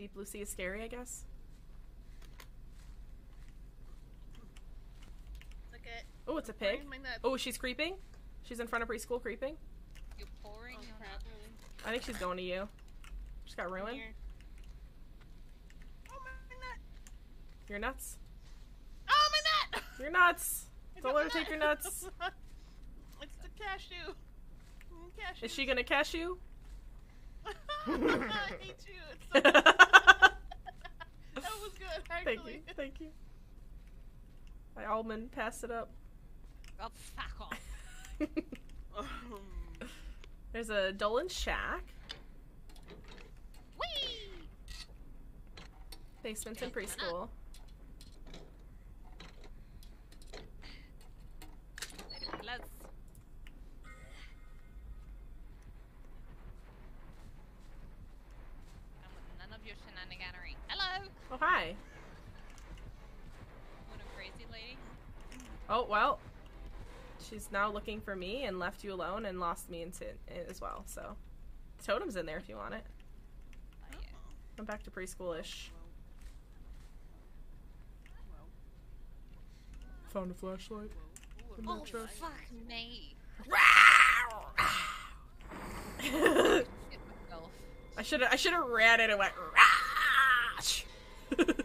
Deep blue sea is scary, I guess. Look at. Oh, it's a pig. pouring my nuts. Oh, she's creeping. She's in front of preschool creeping. You're pouring Oh, crap. I think she's going to you. Just got Come ruined. here. Oh my nut! You're nuts. Oh my nut! You're nuts. Don't let her take your nut. nuts. it's the cashew. Mm, Cashew. Is she gonna catch you? I hate you. It's that was. Thank you. Thank you. My almond passed it up. Oh, fuck off. Um, There's a Dolan shack. Whee! Basements in preschool. Now looking for me and left you alone and lost me into it as well. So, totem's in there if you want it. I'm back to preschoolish. Found a flashlight. in Oh, chest. fuck me. I should I should have ran it and went. "Rash!" Just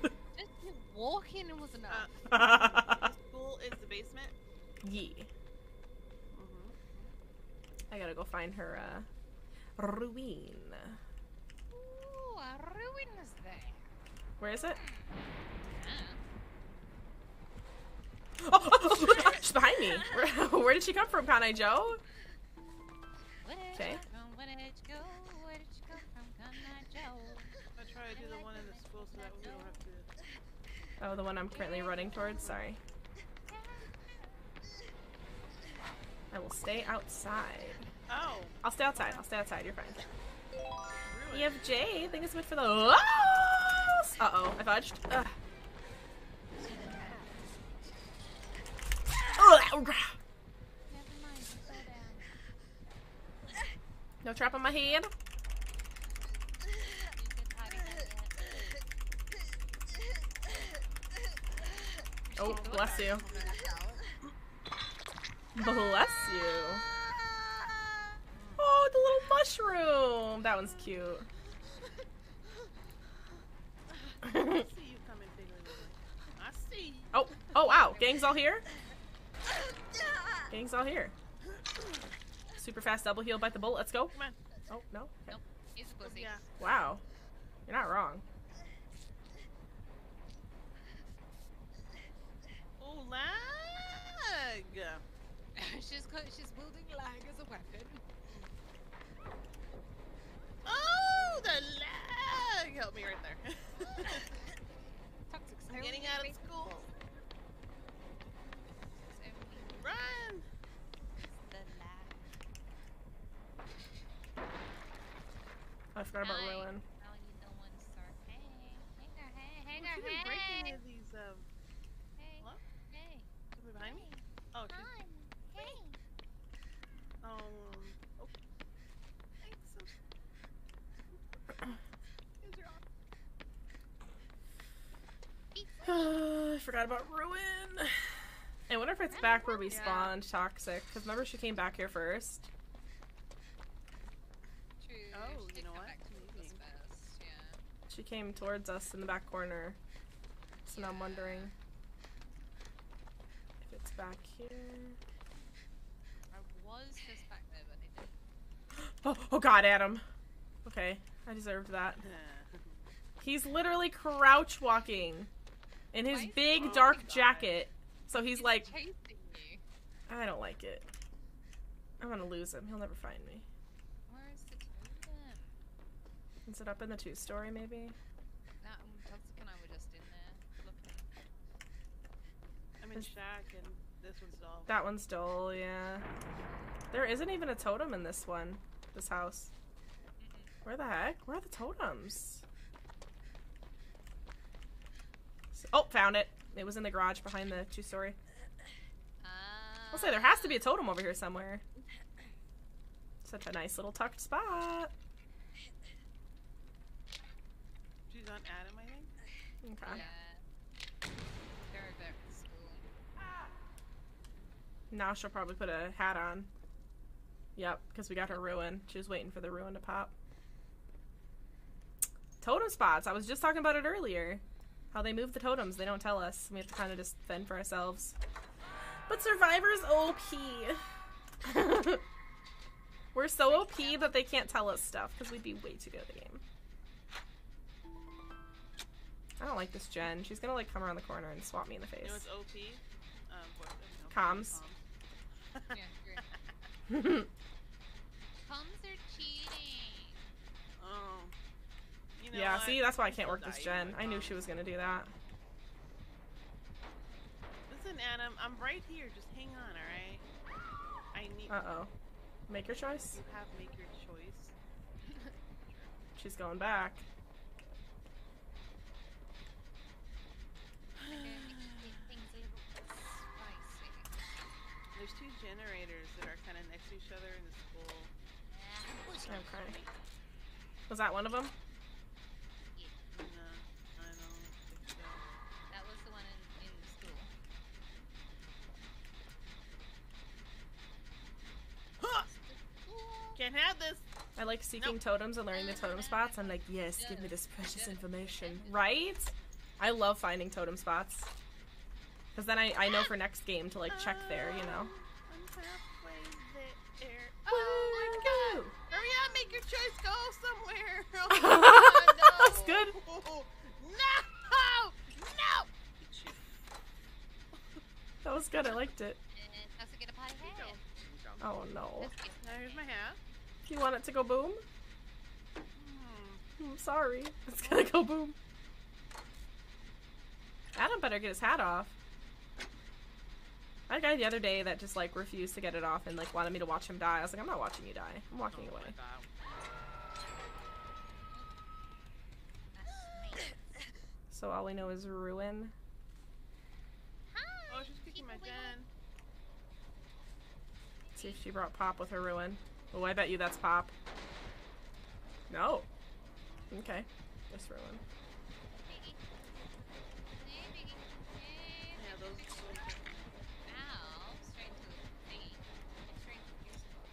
you walking was enough. the school is the basement. yeah. I gotta go find her uh ruin. Ooh, a ruin is there. Where is it? Ah. Oh, oh, oh, she's behind me. Where, where did she come from, Kanai Joe? Okay. come? Where did you go? Where did you come from, Gunna Joe? I try to do the one in the school so that we don't have to. Oh, the one I'm currently running towards. Sorry. I will stay outside. Oh, I'll stay outside. I'll stay outside. You're fine. ruin. EFJ, thank you so much for the. Uh oh, I fudged. Ugh. Ugh. Never mind, slow down. No trap on my head. You can hide it yet. Oh, bless you. Bless you. The little mushroom. That one's cute. I see you coming, Bigger. I see. you. oh, oh wow. Gang's all here? Gang's all here. Super fast double heal, bite the bullet. Let's go. Come on. Oh, no? Okay. Nope, he's a pussy. Yeah. Wow. You're not wrong. Oh, lag. she's co- she's wielding lag as a weapon. The lag. Help me right there. Toxic I'm getting out of school. Run. The lag. I forgot about Hi. Ruin. How you doing, sir? Hey, hey there, hey, hey Oh, there, she didn't break any of these. Um, Hey, Hello? hey, somebody behind me. Oh, she's, hi, hey. um. Oh. Thanks. Here's your arm. I forgot about Ruin. I wonder if it's back where we Yeah. spawned Toxic. Because remember she came back here first? True. Oh, she you did know come what? back towards us yeah. She came towards us in the back corner. So now I'm wondering if it's back here. I was just back there, but it didn't. Oh, oh god, Adam. Okay, I deserved that. He's literally crouch walking in his Why big he- dark my God. jacket. So he's like, chasing. I don't like it. I'm gonna lose him. He'll never find me. Where is the totem? Is it up in the two story maybe? Nah, um, and I were just in there looking. I'm in shack and this one's dull. That one's dull, yeah. There isn't even a totem in this one. This house. Where the heck? Where are the totems? S- Oh, found it. It was in the garage behind the two story. Ah. I'll say there has to be a totem over here somewhere. Such a nice little tucked spot. She's on Adam, I think. Okay. Yeah. Very back. Now she'll probably put a hat on. Yep, because we got her ruin. She was waiting for the ruin to pop. Totem spots. I was just talking about it earlier. How they move the totems. They don't tell us. We have to kind of just fend for ourselves. But Survivor's OP. We're so OP that they can't tell us stuff because we'd be way too good at the game. I don't like this Jen. She's gonna like come around the corner and swat me in the You know face. OP? Um, what, you know, Comms. Yeah, agree. Coms are cheating. Oh. You know yeah, what? see, that's why I can't work this gen. I knew she was gonna do that. Listen, Adam, I'm right here. Just hang on, alright? I need. Uh oh. Make your choice. You have make your choice. She's going back. They're making things a little bit spicy. There's two generators that are kind of next to each other in the school. Okay. Was that one of them? No, I don't think so. That was the one in, in the school. Huh! Cool. Can't have this. I like seeking Nope. totems and learning the totem spots. I'm like, yes, give me this precious information. Right? I love finding totem spots. Because then I, I know for next game to like check there, you know. I'm halfway there. Oh my Woo! Hurry up, make your choice. Go somewhere. Oh, That's good. No! No! That was good. I liked it. Oh no. Now here's my hat. You want it to go boom? Hmm. I'm sorry. It's gonna go boom. Adam better get his hat off. I had a guy the other day that just like refused to get it off and like wanted me to watch him die. I was like, I'm not watching you die. I'm walking Oh away. my God. That's nice. So all we know is ruin. Oh, she's kicking my People den. See if she brought Pop with her ruin. Oh, I bet you that's Pop. No. Okay. Just ruin. Biggie. Hey, Biggie. Hey, Yeah, those. Biggie. Ow, straight to the thingy. Straight to your spot.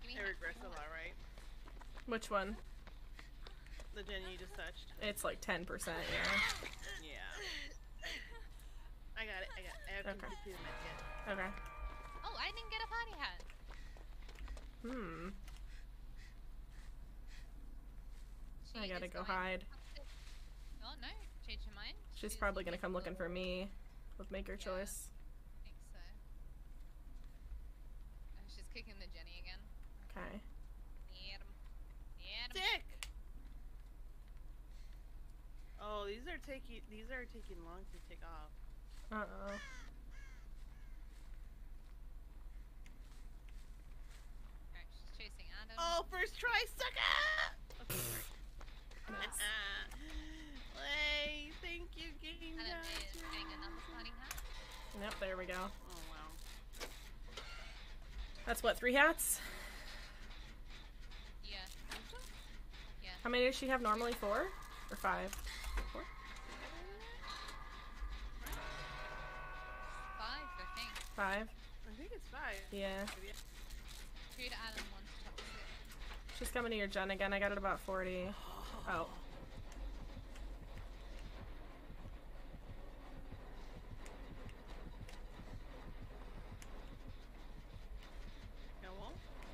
Give me It that. regrets a Come on. lot, right? Which one? The gen you just touched. It's like 10%, yeah. Yeah. I got it. I got. I have Okay. completed my kit. Okay. Oh, I didn't get a potty hat. Hmm. She I gotta go going- hide. Oh no, change your mind. She's probably gonna come looking for me with Make Your Yeah. Choice. I think so. Oh, she's kicking the Jenny again. Okay. Get him. Get him. Dick. Oh, these are taking. These are taking long to take off. Uh oh. Alright, she's chasing Adam. Oh, first try, sucker! Okay, sorry. Nice. Hey, thank you, Game Adam is Dodger. another potty hat. Yep, there we go. Oh wow. That's what, three hats? Yeah. Yeah. How many does she have normally? Four? Or five? Four? Five, I think. Five? I think it's five. Yeah. Two to one. She's coming to your gen again. I got it about 40. Oh.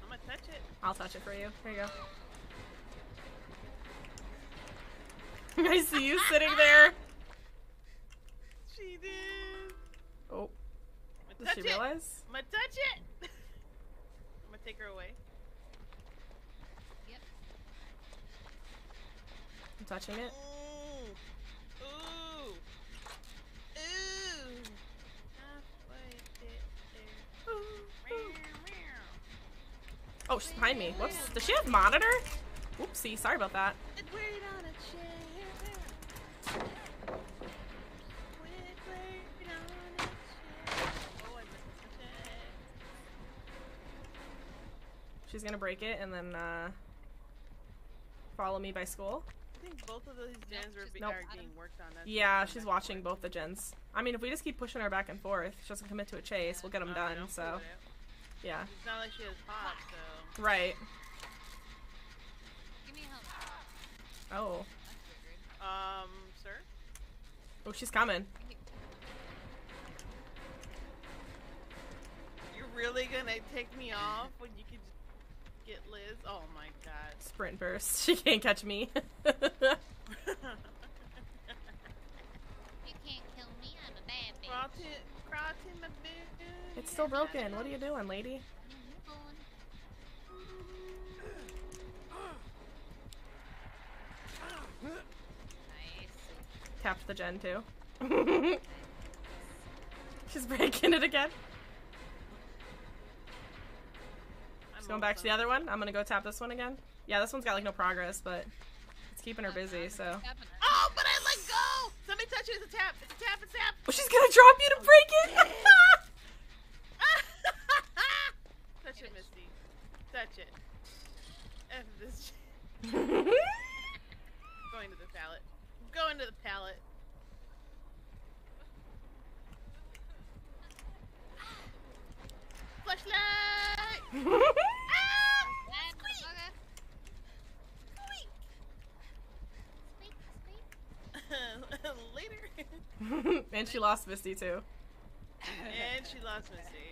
I'm gonna touch it. I'll touch it for you. Here you go. I see you sitting there. She did. Oh, I'm does gonna she realize? it. I'm gonna touch it. I'm gonna take her away. Yep. I'm touching it. Ooh. Ooh. Ooh. Halfway there. Meow, meow. Oh, she's behind me. Whoops. Does she have monitor? Oopsie. Sorry about that. It She's gonna break it and then uh, follow me by school. I think both of those gens were she's be- Nope. are being worked on. That's Yeah, she's watching and both the gens. I mean, if we just keep pushing her back and forth, she doesn't commit to a chase. We'll get them forth. Done. So cool with it. yeah, It's not like she has pop, so. right. Give me a helmet. Oh, Um, sir? oh, she's coming. You're really gonna take me off when you can just get Liz? Oh my god. Sprint burst. She can't catch me. You can't kill me. I'm a bad bitch. Crawl to, crawl to my boo. it's still broken. What are you doing, lady? Nice. Tapped the gen too. she's breaking it again. Going back to the other one. I'm gonna go tap this one again. Yeah, this one's got like no progress, but it's keeping her busy. So. Oh, but I let go! Somebody touch it. It's a tap. It's a tap. It's a tap. Oh, she's gonna drop you to break it. Touch it, Misty. Touch it. F this. Going to the pallet. Going to the pallet. Flashlight! ah! Bad motherfucker. Squeak, squeak. Later. and she lost Misty too. and she lost Misty.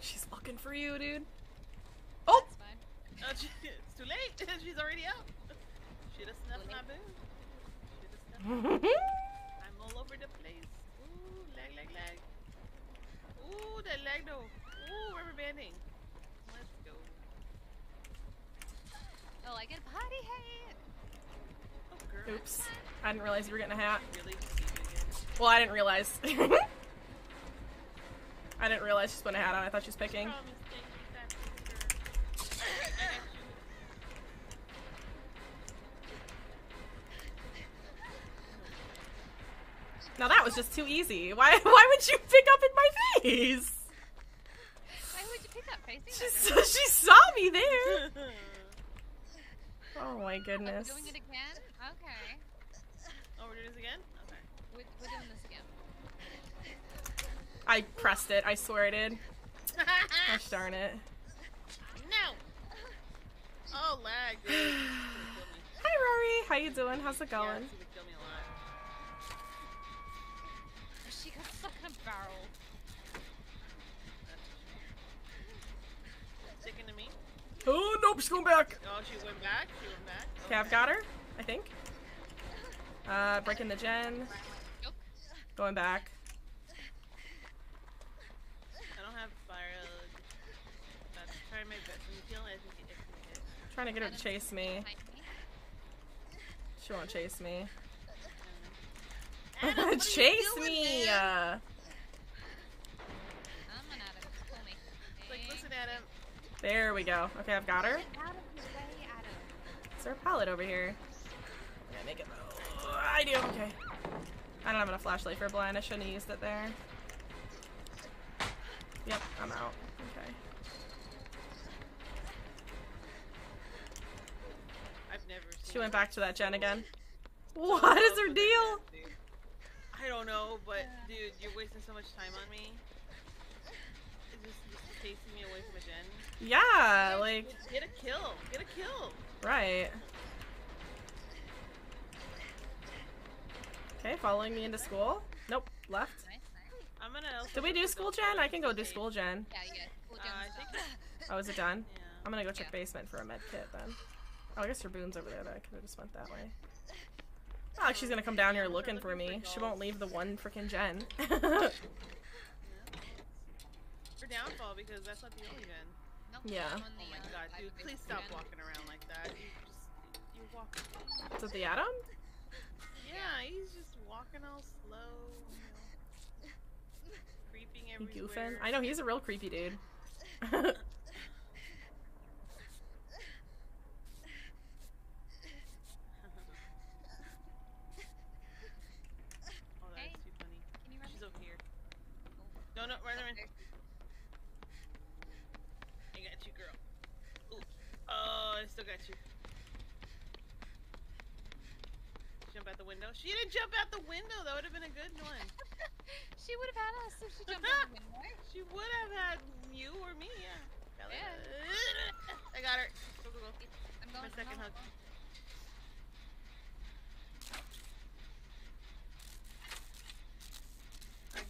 She's looking for you, dude. Oh, That's fine. Oh, she, it's too late. She's already out. Should have snuffed my boo. Should have. I'm all over the place. Ooh, lag, lag, lag. Ooh, that lag though. Ooh, rubber banding. Let's go. Oh, I get a party hat. Oh, girl. Oops. I didn't realize you were getting a hat. Really just keep it again. Well, I didn't realize. I didn't realize she's putting a hat on. I thought she was picking. Promise, thank you, that sister. I got you. Now that was just too easy. Why? Why would you pick up in my face? Why would you pick that facing? She, she saw me there. Oh my way? Are we goodness. doing it again? Okay. oh, we're doing this again? Okay. We're, we're doing this again. I pressed it. I swear I did. Gosh darn it. no! Oh, lag. dude. It's gonna kill me. Hi Rory. How you doing? How's it going? it's gonna kill me a lot. She got stuck in a barrel. Sticking to me. Oh nope, she's going back. Oh, she went back. She went back. Okay, I've got her. I think. Uh, breaking the gen. Going back. I don't have fire. That's trying my best. Can you feel it? I think it can hit. Trying to get her to chase me. She won't chase me. Adam, what are you chase me. Uh, Come on, Adam. Pull me. It's like, Hey. listen, Adam. there we go. Okay, I've got her. Get out of his way, Adam. Is there a pallet over here? Yeah, make it. I do. Okay. I don't have enough flashlight for blind. I shouldn't have used it there. Yep, I'm out. Okay. I've never seen She went back to that gen again. What is her deal? I don't know, but dude, you're wasting so much time on me. It's just, just chasing me away from a gen. Yeah, like Get a kill. Get a kill. right. Okay, following me into school. Nope, left. Nice, nice. I'm gonna. Did we do school up gen? I can go do school gen. Yeah, yeah. Cool Uh, I think. Oh, is it done? Yeah. I'm gonna go check Yeah. basement for a med kit then. Oh, I guess her boon's over there. That I could have just went that way. Oh, she's gonna come down here looking for me. She won't leave the one freaking gen. Yeah. For downfall because that's not the only gen. Yeah. Oh my uh, god, dude! Please stop walking around like that. You just you walk. is it the add-on? Yeah, he's just walking all slow. You know, creeping You everywhere. goofing? I know he's a real creepy dude. Oh, that Hey. is too funny. Can you run She's me? over here. Oh, No, no, right, right. there. Got you. Jump out the window. She didn't jump out the window. That would have been a good one. she would have had us if she jumped out the window. She would have had you or me, yeah. Bella. I got her. Go, go, go. I'm My going. Second going. hug.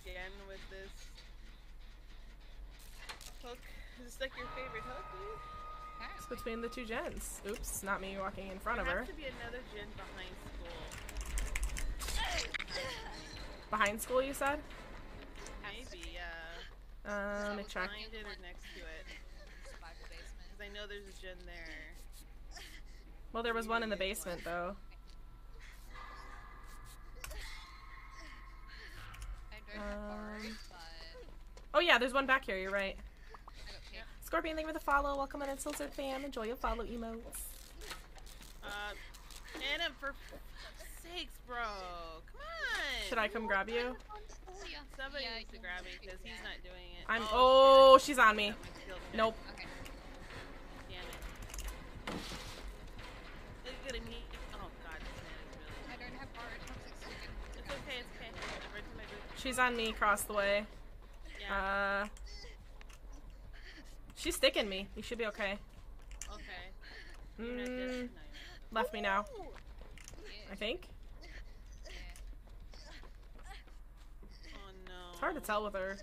Again with this hook. Is this like your favorite hook, dude? It's between the two gens. Oops, not me walking in front of there her. has to be another gin behind school. Behind school, you said? Maybe, uh, Uh, let me check. behind it or next to it. Because I know there's a gin there. Well, there was one in the basement, though. I don't have bars, Um, Oh, yeah, there's one back here. You're right. I got kicked. Scorpion, thank you for the follow. Welcome in, Uncensored fam. Enjoy your follow emotes. Uh, Anna, for f- sakes, bro. Come on. Should I come grab you? Somebody yeah, needs to grab me because he's not doing it. I'm. Oh, Oh, she's on me. shit. That might kill the Nope. Okay. Damn it. Look at me. Oh god, this man is really. I don't have bar toxic. It's okay, it's okay. my. She's on me across the way. Yeah. Uh, she's sticking me. You should be okay. okay. You're not dead. No, Mm, left me now. Ooh. I think. Yeah. Oh no. It's hard to tell with her.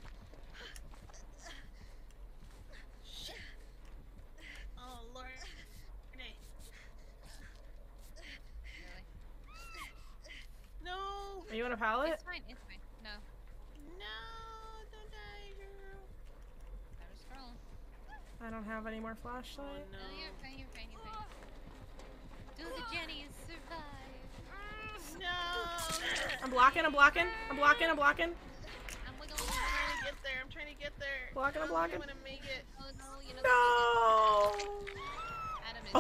Shit. Oh lord. Nay. Really. No. Are you on a pallet? It's fine. It's fine. No. No. Don't die, girl. I'm just scrolling. I don't have any more Oh flashlight. no. No, you're fine. You're fine. You're fine. Do the Jennies survive? No. I'm blocking. I'm blocking. I'm blocking. I'm blocking. I'm wiggling. I'm trying to get there. I'm trying to get there. Blocking, I'm I don't think blocking. I'm gonna make it. Oh no, you know. No. Adam is.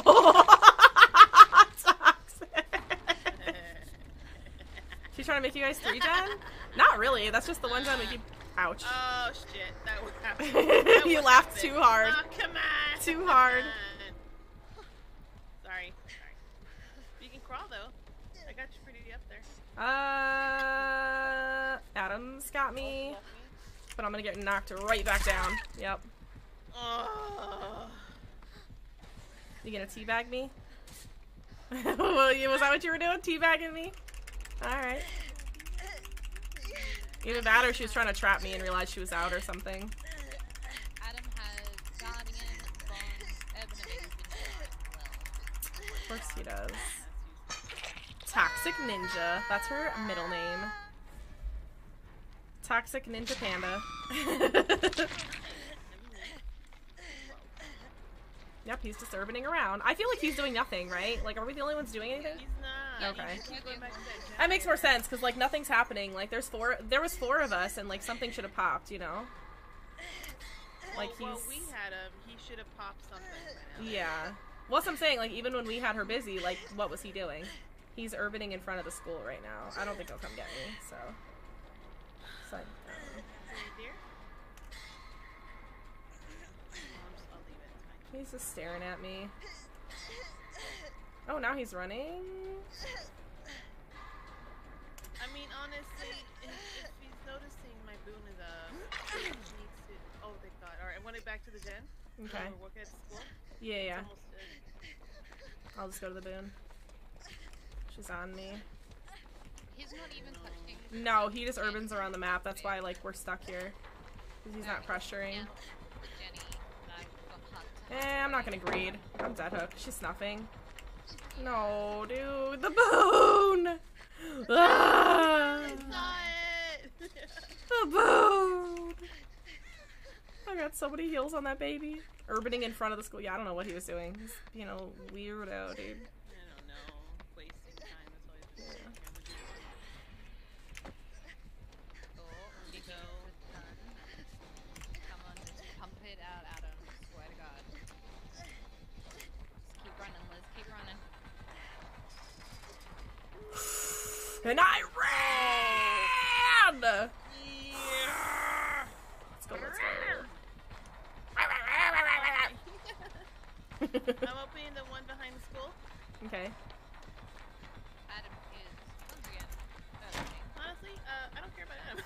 Toxic. She's trying to make you guys three gen? Not really. That's just the one gen we keep. Ouch. oh shit, that would happen. That You laughed happen. too hard. Oh come on. Too come hard. on. Sorry. Sorry. You can crawl though. I got you pretty up there. Uh, Adam's got me, but I'm gonna get knocked right back down. Yep. Oh. You gonna teabag me? Well, you- Was that what you were doing? Teabagging me? Alright. Either that or she was trying to trap me and realized she was out or something. Adam has Guardian, Bond, and Of course he does. Toxic Ninja. That's her middle name. Toxic Ninja Panda. yep, he's just urbaning around. I feel like he's doing nothing, right? Like, are we the only ones doing anything? He's not. Okay. He's going back to that That makes more sense because like nothing's happening. Like there's four, there was four of us, and like something should have popped, you know? Like well, well, we had him. He should have popped something by yeah. Well, that's what I'm saying. Like even when we had her busy, like what was he doing? He's urbaning in front of the school right now. I don't think he'll come get me. So, so um, Hey, dear. Oh, I'm just, I'll leave it. It's fine. he's just staring at me. Oh, now he's running. I mean, honestly, if, if he's noticing my boon is up, he needs to. Oh, thank God. All right, I want it back to the den. Okay. We're at school. Yeah, It's yeah. I'll just go to the boon. She's on me. He's not even touching. No, he just urbans around the map. That's why like we're stuck here. 'Cause he's not pressuring. Jenny, like, got hot. Eh, I'm not gonna greed. I'm dead hook. She's snuffing. No, dude, the boon. Ah, I saw it. the boon. I got so many heals on that baby. Urbaning in front of the school. Yeah, I don't know what he was doing. He's, you know, weirdo, dude. I don't know. Wasting time. That's all he's doing. Oh, You you go. go. Come on, just pump it out, Adam. Swear to God. Just keep running, Liz. Keep running. And I ran. Yeah. Let's go. Let's go. I'm opening the one behind the school. Okay. Adam is once again Honestly, uh, I don't care about Adam.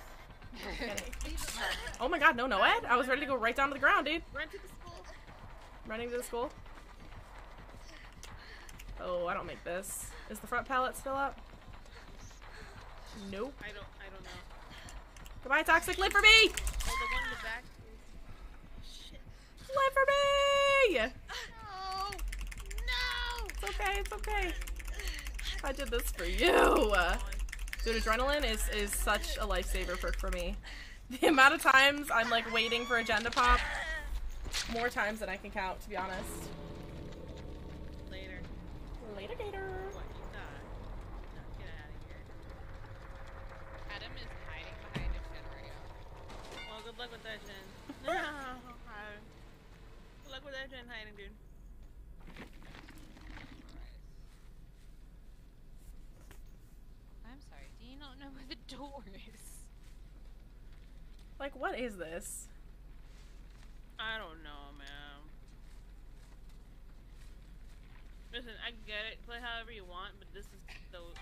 Okay. Leave it alone. Oh my god, no, no, Ed. I was ready to go right down to the ground, dude. Run to the school. Running to the school. Oh, I don't make this. Is the front pallet still up? Nope. I don't. I don't know. Goodbye, toxic. Live for me! Oh, the one in the back. Shit. Live for me! No! No! It's okay, it's okay. I did this for you. Dude, adrenaline is, is such a lifesaver for, for me. The amount of times I'm like waiting for agenda pop, more times than I can count, to be honest. Later. Later, Gator. What you thought? No, get out of here. Adam is hiding behind a generator. Well, good luck with that, Jen. good luck with hiding, dude. I'm sorry, do you not know where the door is? Like, what is this? I don't know, man. Listen, I get it. Play however you want, but this is the annoying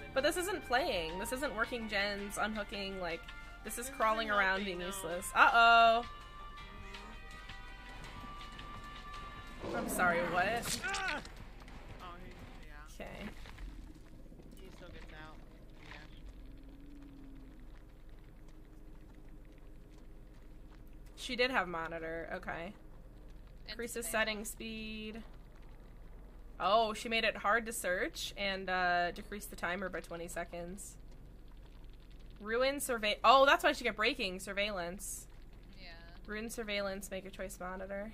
bit. But this isn't playing. This isn't working gens, unhooking, like, this is This crawling around being no. useless. Uh-oh. I'm sorry, what? Oh, he, yeah. Okay. He still gets out. Yeah. She did have monitor, okay. Increases setting speed. Oh, she made it hard to search and uh, decreased the timer by 20 seconds. Ruin survey. Oh, that's why she got breaking surveillance. Yeah. Ruin surveillance. Make a choice monitor.